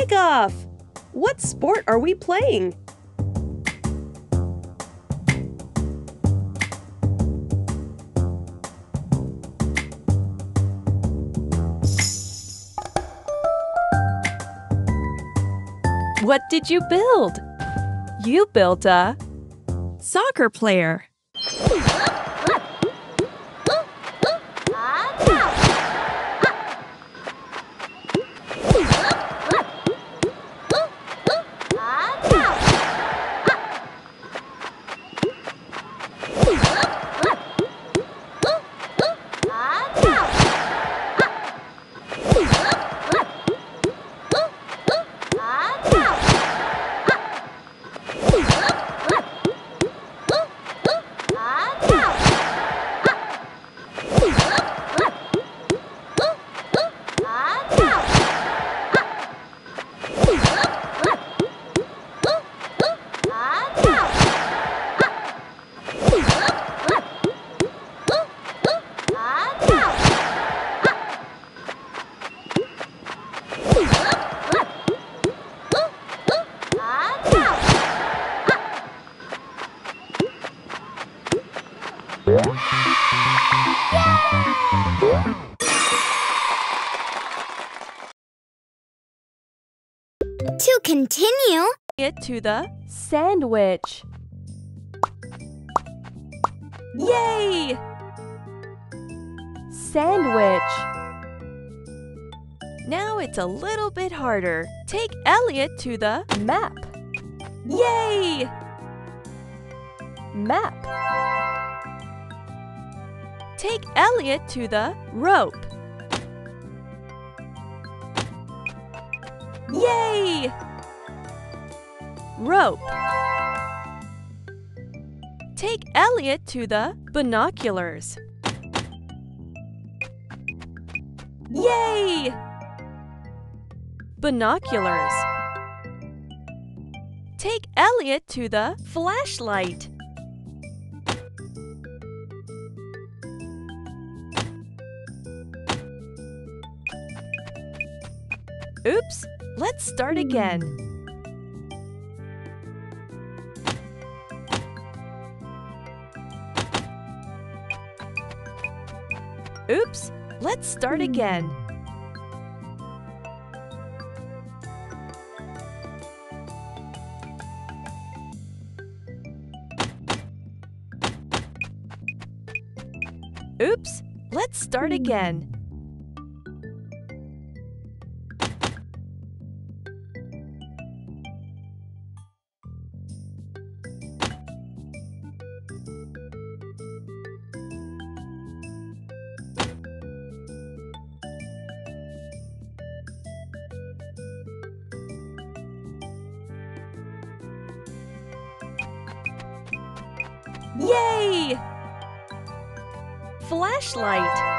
kickoff! What sport are we playing? What did you build? You built a soccer player. To continue, It to the sandwich. Yay! Sandwich. Now it's a little bit harder. Take Elliot to the map. Yay! Map. Take Elliot to the rope. Yay! Rope. Take Elliot to the binoculars. Yay! Binoculars. Take Elliot to the flashlight. Oops, let's start again. Oops, let's start again. Oops, let's start again. Yay! Flashlight.